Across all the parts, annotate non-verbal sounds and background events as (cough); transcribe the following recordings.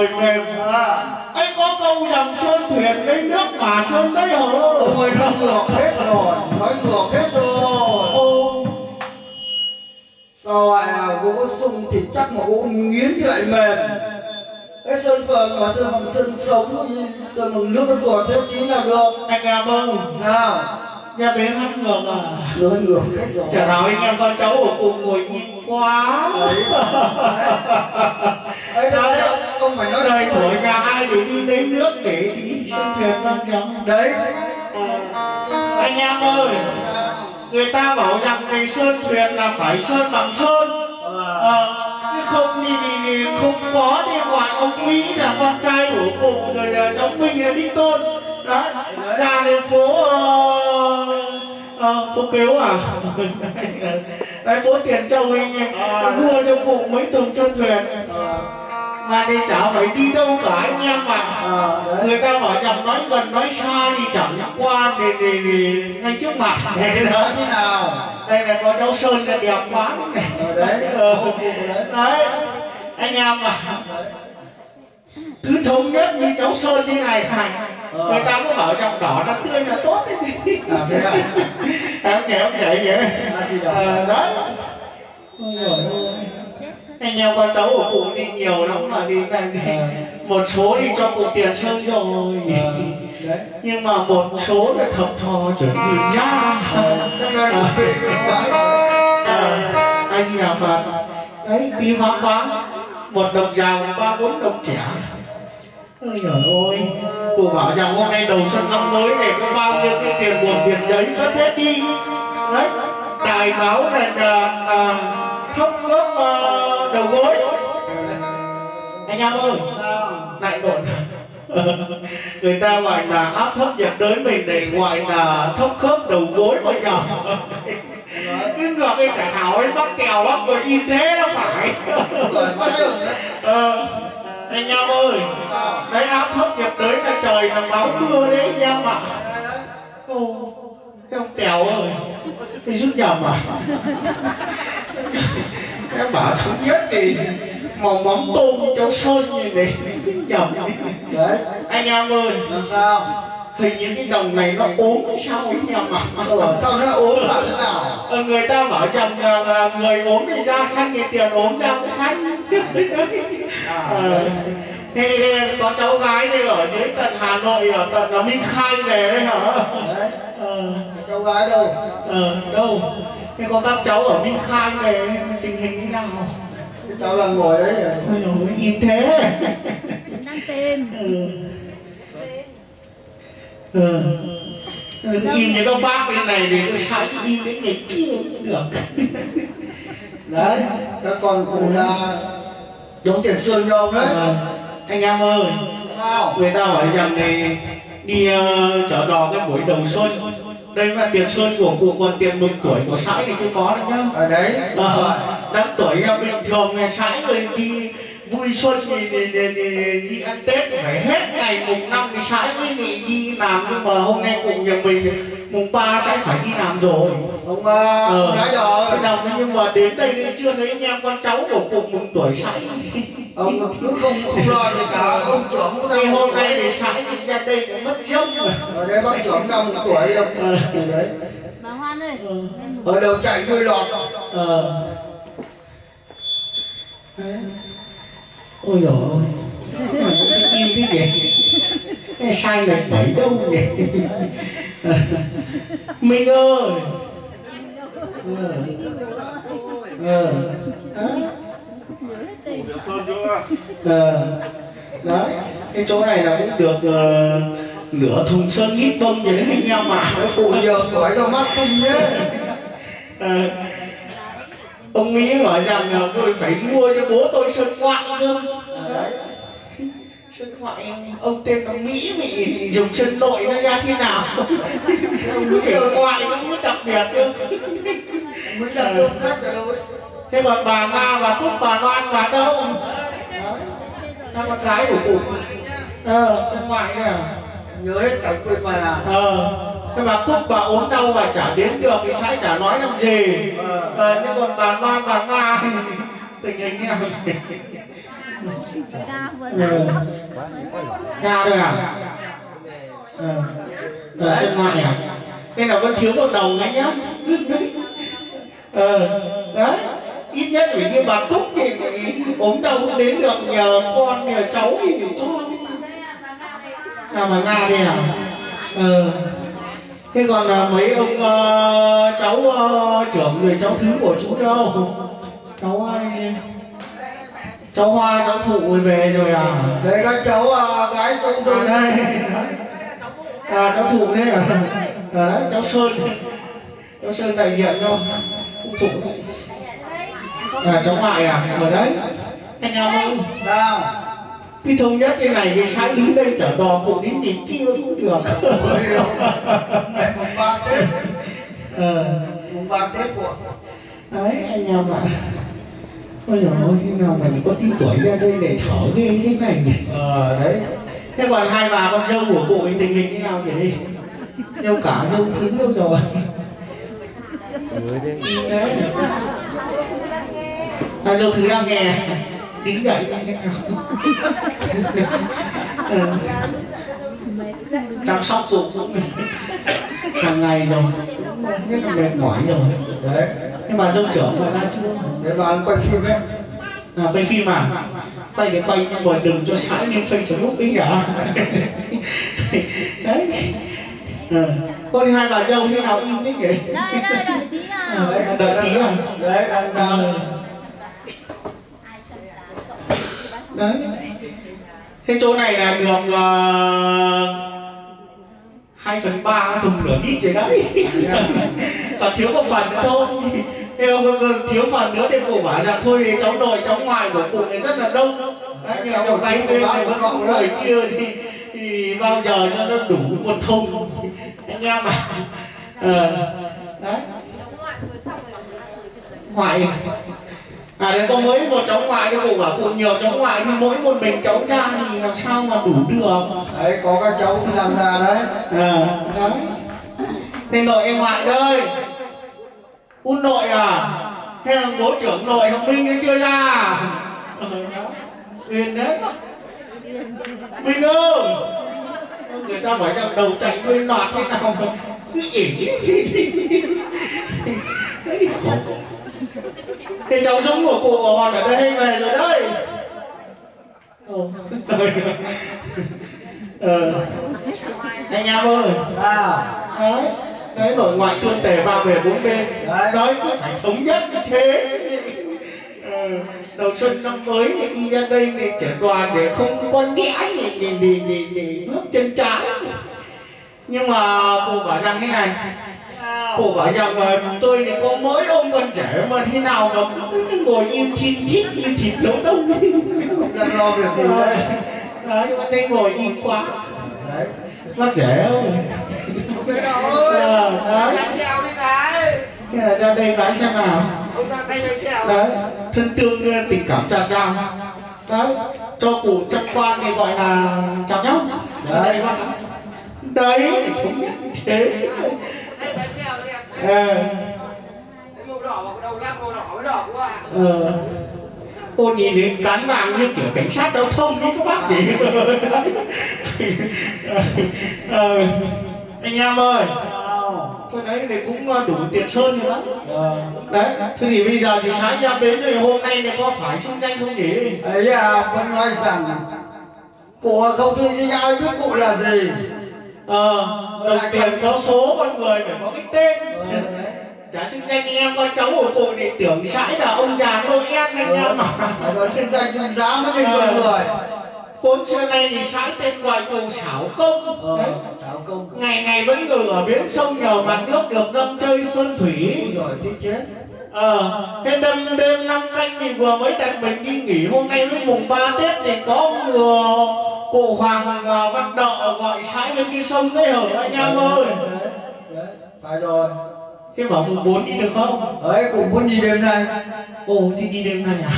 trời mềm à, ấy có câu rằng sơn thuyền lấy nước mà sơn đấy hở ôi nó ngược hết rồi nói ngược hết rồi. Ô. Sao à gỗ sung thì chắc mà gỗ nghiến thì lại mềm. Cái sơn phường mà sơn bằng sơn sống sơn bằng nước nó tuột thế tí nào được. Anh em ơi sao nhà bến hát ngược à? Nói ngược hết rồi. Chả nào anh em con cháu ở cùng ngồi nhìn quá. Ấy ấy đấy. Ông phải nói đời của nhà ai để đi lấy nước để đi sơn thuyền quan trọng đấy. Anh em ơi người ta bảo rằng ngày sơn thuyền là phải sơn bằng sơn. Ờ chứ không thì, thì, thì không có thì ngoài ông mỹ là con trai của cụ rồi là cháu minh là đinh tôn. Đó ra đến phố ờ, ờ, phố kiếu à? (laughs) Đấy phố tiền châu anh em mua cho cụ mấy thùng sơn thuyền mà đi chả phải đi đâu cả anh em ạ. À, đấy. Người ta bảo rằng nói gần nói xa thì chẳng qua. Thì, thì, thì ngay trước mặt. (laughs) Này đó thế nào? Đây là có cháu sơn là đẹp quá Ờ, đấy. (laughs) Ờ. đấy. Anh em à cứ thống nhất như cháu sơn như này này Ờ. người ta cũng bảo rằng đỏ là tươi là tốt đấy. À thế à? Em (laughs) nhớ ông chạy vậy. À đó ờ, Ôi ơi. anh em con cháu của cụ đi nhiều lắm mà đi này đi Ờ. một số đi cho cụ tiền sơn rồi. Ờ, đấy. Nhưng mà một số là thập thò chuẩn bị ra chuẩn bị anh nhà phật. Đấy đi hoang vắng. Một đồng giàu ba bốn đồng trẻ ôi giời ơi cụ bảo rằng hôm nay đầu xuân năm mới này có bao nhiêu cái tiền buồn tiền giấy có hết đi. Đấy. Đài báo là à, thốc gốc à, đầu gối. Anh em ơi sao? lại đột (laughs) người ta gọi là áp thấp nhiệt đới mình này gọi là thấp khớp đầu gối bây giờ cứ ngược cái cả thảo ấy bắt kèo bắt rồi in thế nó phải. Ờ, anh em ơi đấy áp thấp nhiệt đới là trời là báo mưa đấy anh em ạ. Ô cái ông tèo ơi thì rút nhầm à? Em bảo thống nhất thì màu mắm tôm cháu sơn như này nhầm. Đấy. Anh em ơi làm sao? hình như cái đồng này nó ốm hay sao ấy nhầm à Ủa, sao nó ốm là thế nào? Ờ, người ta bảo rằng là, là người ốm thì ra xanh thì tiền ốm ra cũng Ờ, thì có cháu gái thì ở dưới tận Hà Nội ở tận là Minh Khai về đấy hả? Đấy. Ờ, cháu gái đâu? Ờ, đâu? Thế có các cháu ở Minh Khai về tình hình thế nào? Cái cháu là ngồi đấy. Ôi dồi ôi, nhìn thế. Đang tìm. Ừ. Ừ. im như các bác bên này thì cứ sáng im đến ngày kia cũng được. Đấy các con cùng là đóng tiền sơn cho ông đấy. Ờ, anh em ơi sao? người ta bảo rằng thì đi ờ, chợ đò cái buổi đầu xuân. Đây là tiền xuân của cụ còn tiền mừng tuổi của sãi thì chưa có đâu nhá. Ở đấy. Ờ, đám tuổi là bình thường này sãi rồi đi vui xuân thì, thì, thì, thì, thì đi ăn tết phải hết ngày mùng năm thì sãi mới đi, đi làm nhưng mà hôm nay cùng nhà mình mùng ba sãi phải đi làm rồi. Ông à, ông gái rồi Thế nào thế nhưng mà đến đây thì chưa thấy anh em con cháu của cụ mừng tuổi sãi ông cứ không không lo gì cả. Ông trưởng cũng ra hôm tuổi nay thì sãi thì ra đây cũng mất rồi ở đây bác trưởng ra một tuổi ông đấy. Bà Hoan ơi ở đầu chạy chui lọt. Ờ. Ôi cái im cái gì cái sai này phải đâu nhỉ minh ơi! Ờ. Ờ. Đó. chưa? ờ. Đấy cái chỗ này là cũng được ờ, nửa thùng sơn ít bông vậy đấy anh em mà cụ nhiều tuổi sao mắt tinh thế Ờ, ông Mỹ nói rằng là tôi phải mua cho bố tôi sơn ngoại cơ đấy sơn ngoại ông tên là Mỹ Mỹ thì dùng sơn nội nó ra thế nào? Kiểu ngoại nó mới đặc biệt cơ. Mỹ là cơm khách rồi đâu ấy. Thế còn bà Nga và Cúc bà Loan bà đâu hai con gái của cụ ờ sơn ngoại nè nhớ hết chẳng quên mà nào. Ờ thế bà Cúc bà ốm đau bà chả đến được thì sẽ chả nói làm gì. Ờ. Nhưng còn bà Loan bà Nga thì tình hình như nào ca đây thôi à ờ ở sân ngoại à cái là vẫn thiếu một đầu đấy nhá ờ đấy ít nhất phải như bà cúc thì ốm đau cũng đến được nhờ con nhờ cháu thì phải cho à mà nga đi à ờ thế còn ờ, à, mấy ông uh, cháu uh, trưởng người cháu thứ của chú đâu? Cháu ai? Cháu hoa cháu thụ về rồi à? Đấy các cháu à, gái cháu à dung đây. À cháu thụ thế à? À đấy cháu sơn. Cháu sơn đại diện cho thụ thụ. À cháu ngoại à? Ở đấy. Anh em ơi. Sao cái thống nhất thế này cái sáng đứng đây chở đò cụ đến nhìn kia cũng được. Ngày mùng ba tết. Ờ. Mùng ba tết của đấy anh em ạ ôi dồi ôi thế nào mình có tí tuổi ra đây để thở ghê thế này nhỉ? Ờ đấy. Thế còn hai bà con dâu của cụ ấy tình hình thế nào nhỉ? Dâu cả dâu thứ đâu rồi. Đấy. À, dâu thứ đang nghe. Đứng dậy Ừ. chăm sóc cụ cũng hàng ngày rồi. Rất là mệt mỏi rồi. Đấy. Nhưng mà dâu trưởng rồi ra chưa để bà quay phim ấy à, quay phim à? Quay để quay nhưng mà đừng cho sãi lên facebook ấy nhở (laughs) đấy. À. có đi hai bà dâu thế nào im đấy nhỉ? Đây đây đợi tí nào. À, (laughs) đợi tí à đấy đang ra đấy. Thế chỗ này là được hai phần ba thùng nửa lít rồi đấy. Còn thiếu một phần nữa thôi. Thế mà thiếu phần nữa thì cô bảo là thôi thì cháu nội cháu ngoài của cụ này rất là đông. Đấy, nhưng mà cháu gánh bên này vẫn có người kia thì, thì bao giờ cho nó đủ một thùng. Anh em à ờ, đấy. Ngoại à đấy có mới một cháu ngoại đấy cụ bảo cụ nhiều cháu ngoại nhưng mỗi một mình cháu ra thì làm sao mà đủ được. Đấy có các cháu cũng đang ra đấy. À đấy. Nên nội em ngoại đây. Út nội à? Hay là bố trưởng nội thông minh nó chưa ra. À Ờ, đó. Uyên đấy. Minh ơi! Người ta phải là đầu chảy đuôi nọt thế nào? Mà cứ ỉ Thế cháu giống của cụ còn ở đây về rồi đấy Ồ. (laughs) ờ. Anh em ơi sao Đấy Đấy nội ngoại tương tề ba về bốn bên Đấy. Nói cứ phải thống nhất như thế ờ. Đầu xuân năm mới thì đi ra đây để trở đoàn để không có để, để, để, để, để bước chân trái Nhưng mà cô bảo rằng thế này Cô bảo rằng là tôi thì có mỗi ông con trẻ mà thế nào mà cứ ngồi im thịt thít như thịt nấu đông đang lo việc gì đấy Đấy mà đây ngồi im quá đấy Bác rẻ không? Ơi, Ờ, đấy xèo đi cái Thế là ra đây cái xem nào Ông ta thay bánh xèo Đấy Thân tương ờ, tình cảm tràn tràn Đấy Cho cụ trăm quan thì gọi là chào nhau Đấy. Đấy. Đấy Thống nhất thế Thay bánh xèo đẹp Ờ Cái màu đỏ vào cái đầu lắp màu đỏ với đỏ của bạn Ờ. Cô nhìn đến cán vàng như kiểu cảnh sát giao thông đấy các bác gì ờ, Anh em ơi Cái đấy thì cũng ờ, đủ tiền sơn rồi đó. Ờ. Đấy thế thì bây giờ thì sáng ra bến thì hôm nay thì có phải xung danh không nhỉ? Ấy à vẫn nói rằng cụ không thư với ai biết cụ là gì ờ đồng tiền có số con người phải có cái tên. Ờ, đấy. chả xưng danh anh em con cháu của cụ thì tưởng sãi là ông già nội em anh em mà. Phải rồi xưng danh xưng giá mới thành người người. Vốn xưa nay thì sãi tên gọi cụ xảo công. Ờ xảo công. Ngày ngày vẫn ngừ ở bến sông nhờ mặt nước được dâm chơi sơn thủy. Rồi thích chết Ờ, thế đêm đêm năm canh thì vừa mới đặt mình đi nghỉ hôm nay với mùng 3 Tết thì có người cụ Hoàng Văn Đợ gọi sãi lên cái sông đấy hở anh em ơi. phải rồi Thế bảo mùng 4 đi được không? đấy cụ muốn đi đêm nay Ồ thì đi đêm nay à?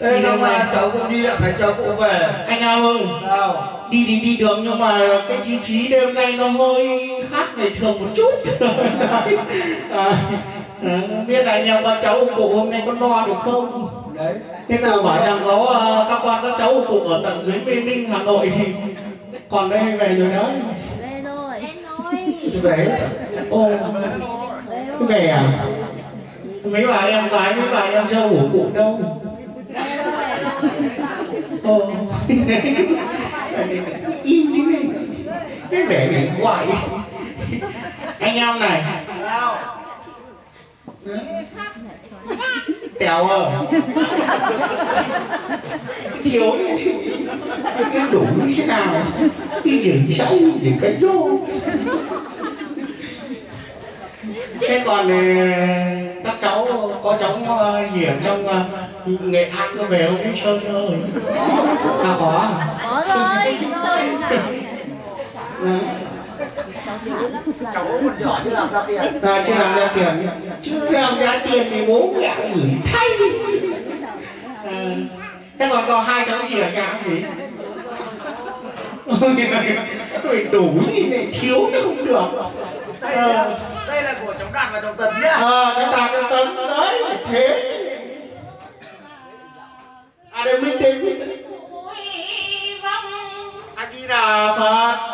Ê, đêm mà cháu cụ đi lại phải chờ cụ về Anh em ơi, sao đi thì đi được nhưng mà cái chi phí đêm nay nó hơi khác ngày thường một chút. (laughs) À, à, biết là anh em con cháu cụ hôm nay có lo được không? đấy thế nào bảo rằng có ờ, các quan các cháu của cụ ở tận dưới mê ninh hà nội thì còn đây về rồi đấy. Về rồi. Về ô. Về à? Mấy bà em gái mấy bà em dâu của cụ đâu. Ô (laughs) im đi. Này cái để để gọi đi anh em này tèo ơi thiếu. Đủ như thế nào? Đi rừng sâu gì cái chỗ. Thế còn ờ, các cháu có cháu ờ, gì ở trong ờ, nghệ an có về không? Biết sơn ơi à có à? Có rồi Sơn cháu còn nhỏ chứ làm ra tiền à, chứ làm ra tiền chứ làm ra tiền thì bố mẹ gửi thay à, thế còn có hai cháu gì ở nhà không gì Ôi, đủ như này thiếu nó không được đây là đây là của cháu đạt và cháu tấn nhá ờ cháu đạt cháu tấn đấy thế à đây minh tinh minh đây a di đà phật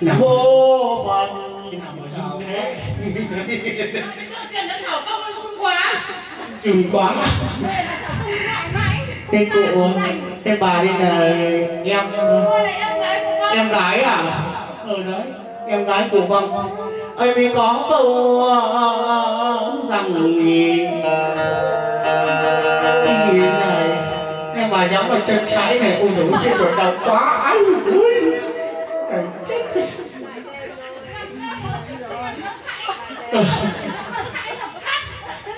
nam mô phật khi nào mà thế quá. Quá cụ thế bà đây là em là em gái à? Ở đấy. Em gái của vong ơi mình có câu ờ, rằng cái gì này? Em bà dám vào chân trái này ôi dồi chết rồi đau quá. Ai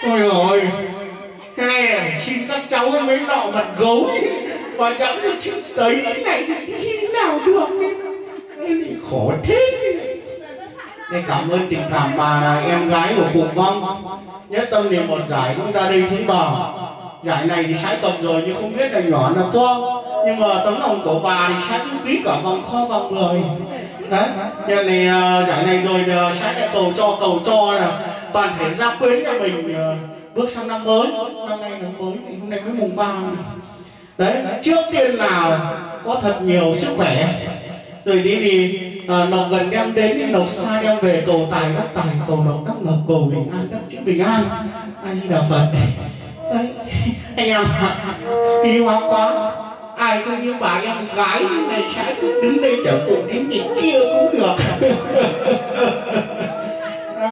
ôi rồi, cái này xin các cháu cái mấy nọ mặt gấu và cháu cho chữ tấy cái này khi nào được khổ thế. Đây cảm ơn tình cảm bà là em gái của cụ vong. Nhất tâm niệm một giải cũng ra đây thúng đò giải này thì sai tầm rồi nhưng không biết là nhỏ là to. Nhưng mà tấm lòng của bà thì sai chữ tí cả vòng kho vòng người đấy. Giờ này ờ, giải này rồi ờ, uh, sai cầu cho cầu cho là toàn thể gia quyến nhà mình ờ, bước sang năm mới. Năm nay năm mới thì hôm nay mới mùng ba. Đấy trước tiên là có thật nhiều sức khỏe. Rồi đi thì à, nộp gần đem đến thì nộp xa đem về cầu tài đắc tài cầu lộc đắc lộc cầu bình an đắc chữ bình an. Ai di đà phật? Đấy. Anh em (laughs) kỳ hoa quá ai cũng như bà em gái này sẽ đứng đây chở cùng đến nhìn kia cũng được. (laughs)